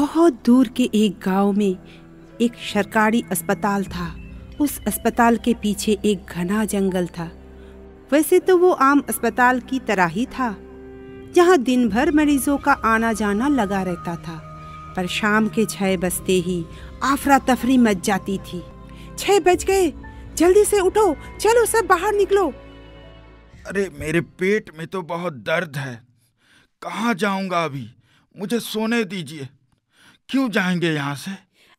बहुत दूर के एक गाँव में एक सरकारी अस्पताल था। उस अस्पताल के पीछे एक घना जंगल था। वैसे तो वो आम अस्पताल की तरह ही था, जहाँ दिन भर मरीजों का आना जाना लगा रहता था। पर शाम के छह बजते ही आफरा तफरी मच जाती थी। छह बज गए, जल्दी से उठो, चलो सब बाहर निकलो। अरे, मेरे पेट में तो बहुत दर्द है। कहाँ जाऊँगा अभी? मुझे सोने दीजिए। क्यों जाएँगे यहाँ से?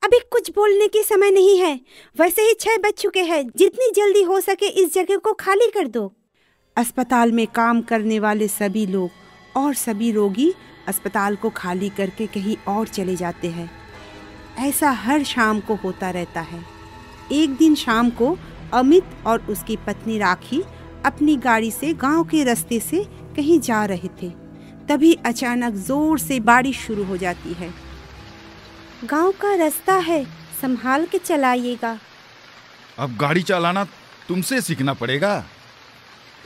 अभी कुछ बोलने के समय नहीं है। वैसे ही छह बज चुके हैं। जितनी जल्दी हो सके इस जगह को खाली कर दो। अस्पताल में काम करने वाले सभी लोग और सभी रोगी अस्पताल को खाली करके कहीं और चले जाते हैं। ऐसा हर शाम को होता रहता है। एक दिन शाम को अमित और उसकी पत्नी राखी अपनी गाड़ी से गाँव के रास्ते से कहीं जा रहे थे। तभी अचानक ज़ोर से बारिश शुरू हो जाती है। गाँव का रास्ता है संभाल के चलाइएगा। अब गाड़ी चलाना तुमसे सीखना पड़ेगा।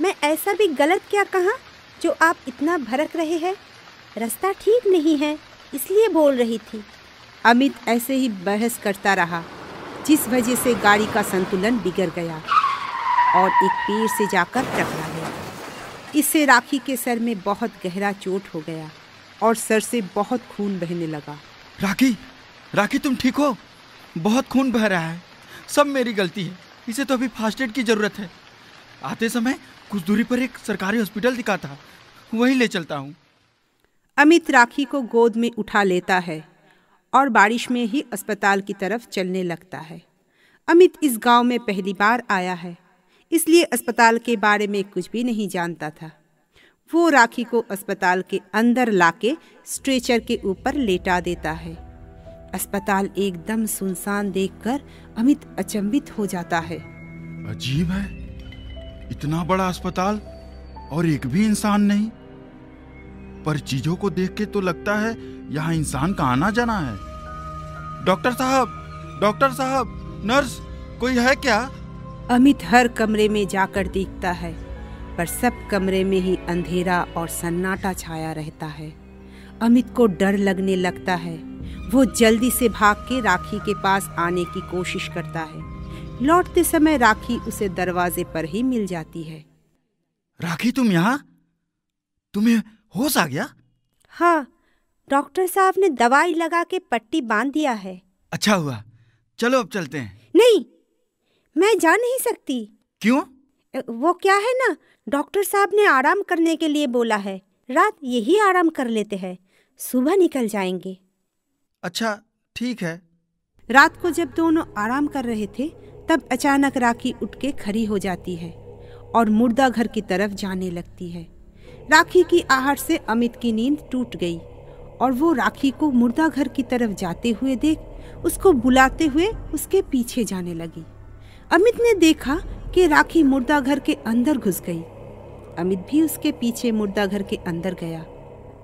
मैं ऐसा भी गलत क्या कहा जो आप इतना भड़क रहे हैं? रास्ता ठीक नहीं है इसलिए बोल रही थी। अमित ऐसे ही बहस करता रहा जिस वजह से गाड़ी का संतुलन बिगड़ गया और एक पेड़ से जाकर टकरा गया। इससे राखी के सर में बहुत गहरा चोट हो गया और सर से बहुत खून बहने लगा। राखी राखी, तुम ठीक हो? बहुत खून बह रहा है। सब मेरी गलती है। इसे तो अभी फास्ट एड की ज़रूरत है। आते समय कुछ दूरी पर एक सरकारी हॉस्पिटल दिखा था वहीं ले चलता हूँ। अमित राखी को गोद में उठा लेता है और बारिश में ही अस्पताल की तरफ़ चलने लगता है। अमित इस गाँव में पहली बार आया है। इसलिए अस्पताल के बारे में कुछ भी नहीं जानता था। वो राखी को अस्पताल के अंदर लाके स्ट्रेचर के ऊपर लेटा देता है। अस्पताल एकदम सुनसान देखकर अमित अचंभित हो जाता है। अजीब है। इतना बड़ा अस्पताल और एक भी इंसान नहीं। पर चीज़ों को देख के तो लगता है यहाँ इंसान का आना जाना है। डॉक्टर साहब डॉक्टर साहब नर्स कोई है क्या? अमित हर कमरे में जाकर देखता है पर सब कमरे में ही अंधेरा और सन्नाटा छाया रहता है। अमित को डर लगने लगता है। वो जल्दी से भाग के राखी के पास आने की कोशिश करता है। लौटते समय राखी उसे दरवाजे पर ही मिल जाती है। राखी तुम यहाँ? तुम्हें होश आ गया? हाँ डॉक्टर साहब ने दवाई लगा के पट्टी बाँध दिया है। अच्छा हुआ। चलो अब चलते हैं। नहीं मैं जा नहीं सकती। क्यों? वो क्या है ना डॉक्टर साहब ने आराम करने के लिए बोला है। रात यही आराम कर लेते हैं। सुबह निकल जाएँगे। अच्छा ठीक है। रात को जब दोनों आराम कर रहे थे, तब अचानक राखी उठ के खड़ी हो जाती है और मुर्दा घर की तरफ़ जाने लगती है। राखी की आहट से अमित की नींद टूट गई और वो राखी को मुर्दा घर की तरफ़ जाते हुए देख, उसको बुलाते हुए उसके पीछे जाने लगी। अमित ने देखा कि राखी मुर्दा घर के अंदर घुस गई। अमित भी उसके पीछे मुर्दा घर के अंदर गया।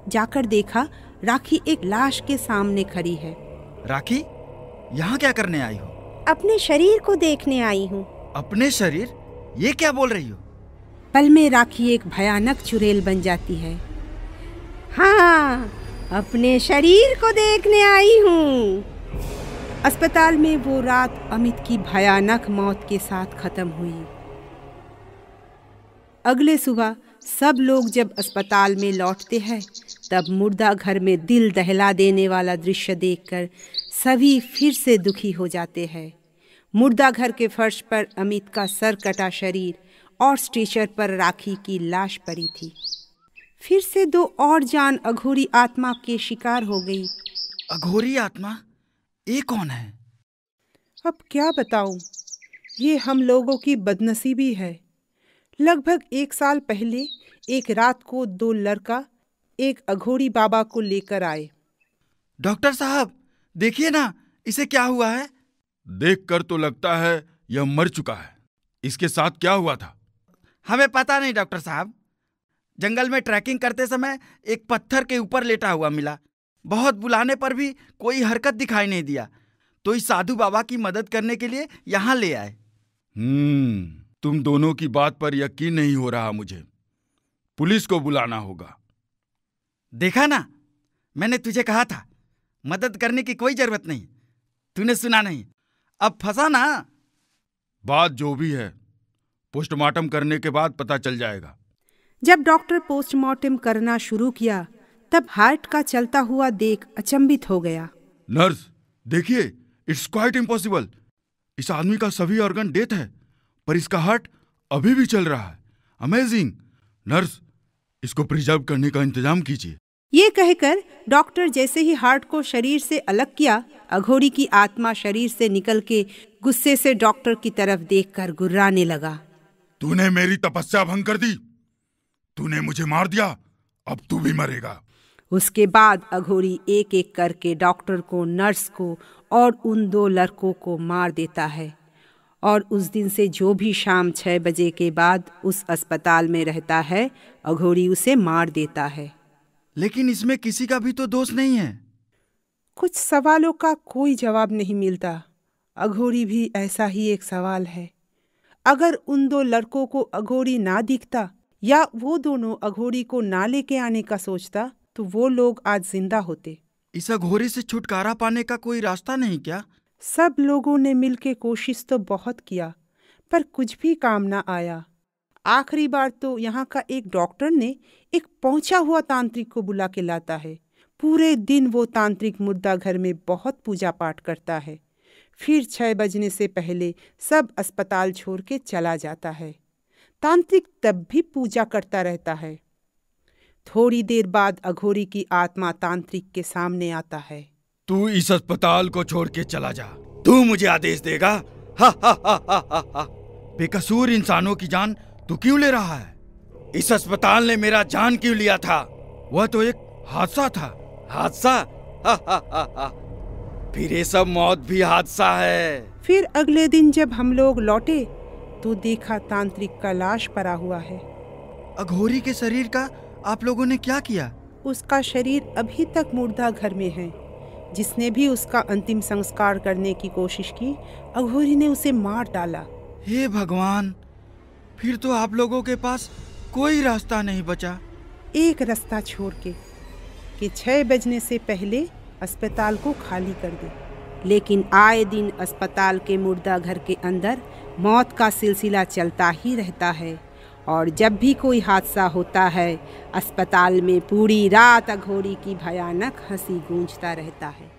जाकर देखा राखी एक लाश के सामने खड़ी है। राखी यहाँ क्या करने आई हो? अपने शरीर को देखने आई हूँ। अपने शरीर? ये क्या बोल रही हो? पल में राखी एक भयानक चुड़ैल बन जाती है। हाँ अपने शरीर को देखने आई हूँ। अस्पताल में वो रात अमित की भयानक मौत के साथ खत्म हुई। अगले सुबह सब लोग जब अस्पताल में लौटते हैं तब मुर्दा घर में दिल दहला देने वाला दृश्य देखकर सभी फिर से दुखी हो जाते हैं। मुर्दा घर के फर्श पर अमित का सर कटा शरीर और स्टेचर पर राखी की लाश पड़ी थी। फिर से दो और जान अघोरी आत्मा के शिकार हो गई। अघोरी आत्मा? ये कौन है? अब क्या बताऊँ? ये हम लोगों की बदनसीबी है। लगभग एक साल पहले एक रात को दो लड़का एक अघोरी बाबा को लेकर आए। डॉक्टर साहब देखिए ना इसे क्या हुआ है? देखकर तो लगता है यह मर चुका है। इसके साथ क्या हुआ था? हमें पता नहीं डॉक्टर साहब। जंगल में ट्रैकिंग करते समय एक पत्थर के ऊपर लेटा हुआ मिला। बहुत बुलाने पर भी कोई हरकत दिखाई नहीं दिया। तो इस साधु बाबा की मदद करने के लिए यहाँ ले आए। हम्म तुम दोनों की बात पर यकीन नहीं हो रहा मुझे। पुलिस को बुलाना होगा। देखा ना? मैंने तुझे कहा था मदद करने की कोई ज़रूरत नहीं। तूने सुना नहीं। अब फंसा ना। बात जो भी है पोस्टमार्टम करने के बाद पता चल जाएगा। जब डॉक्टर पोस्टमार्टम करना शुरू किया तब हार्ट का चलता हुआ देख अचंभित हो गया। नर्स देखिए इट्स क्वाइट इम्पॉसिबल। इस आदमी का सभी ऑर्गन डेथ है पर इसका हार्ट अभी भी चल रहा है। अमेजिंग। नर्स इसको प्रिजर्व करने का इंतज़ाम कीजिए। ये कहकर डॉक्टर जैसे ही हार्ट को शरीर से अलग किया अघोरी की आत्मा शरीर से निकल के गुस्से से डॉक्टर की तरफ़ देखकर गुर्राने लगा। तूने मेरी तपस्या भंग कर दी। तूने मुझे मार दिया। अब तू भी मरेगा। उसके बाद अघोरी एक एक करके डॉक्टर को नर्स को और उन दो लड़कों को मार देता है। और उस दिन से जो भी शाम छः बजे के बाद उस अस्पताल में रहता है अघोरी उसे मार देता है। लेकिन इसमें किसी का भी तो दोष नहीं है। कुछ सवालों का कोई जवाब नहीं मिलता। अघोरी भी ऐसा ही एक सवाल है। अगर उन दो लड़कों को अघोरी ना दिखता या वो दोनों अघोरी को ना लेके आने का सोचता तो वो लोग आज ज़िंदा होते। इस अघोरी से छुटकारा पाने का कोई रास्ता नहीं क्या? सब लोगों ने मिलके कोशिश तो बहुत किया, पर कुछ भी काम ना आया। आखिरी बार तो यहाँ का एक डॉक्टर ने एक पहुँचा हुआ तांत्रिक को बुला के लाता है। पूरे दिन वो तांत्रिक मुर्दा घर में बहुत पूजा पाठ करता है। फिर छः बजने से पहले सब अस्पताल छोड़ के चला जाता है। तांत्रिक तब भी पूजा करता रहता है। थोड़ी देर बाद अघोरी की आत्मा तांत्रिक के सामने आता है। तू इस अस्पताल को छोड़ के चला जा। तू मुझे आदेश देगा। हा हा हा हा हा हा। बेकसूर इंसानों की जान तू क्यों ले रहा है? इस अस्पताल ने मेरा जान क्यों लिया था? वह तो एक हादसा था। हादसा? हा हा हा हा। फिर ये सब मौत भी हादसा है। फिर अगले दिन जब हम लोग लौटे तो देखा तांत्रिक का लाश पड़ा हुआ है। अघोरी के शरीर का आप लोगों ने क्या किया? उसका शरीर अभी तक मुर्दा घर में है। जिसने भी उसका अंतिम संस्कार करने की कोशिश की अघोरी ने उसे मार डाला। हे भगवान फिर तो आप लोगों के पास कोई रास्ता नहीं बचा। एक रास्ता छोड़ के कि छह बजने से पहले अस्पताल को खाली कर दे। लेकिन आए दिन अस्पताल के मुर्दा घर के अंदर मौत का सिलसिला चलता ही रहता है। और जब भी कोई हादसा होता है, अस्पताल में पूरी रात अघोरी की भयानक हँसी गूंजता रहता है।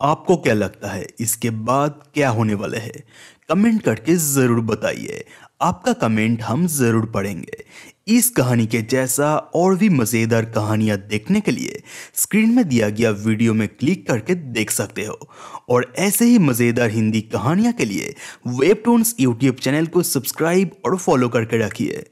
आपको क्या लगता है, इसके बाद क्या होने वाला है? कमेंट करके ज़रूर बताइए। आपका कमेंट हम ज़रूर पढ़ेंगे। इस कहानी के जैसा और भी मज़ेदार कहानियाँ देखने के लिए स्क्रीन में दिया गया वीडियो में क्लिक करके देख सकते हो। और ऐसे ही मज़ेदार हिंदी कहानियाँ के लिए वेबटोन्स यूट्यूब चैनल को सब्सक्राइब और फॉलो करके रखिए।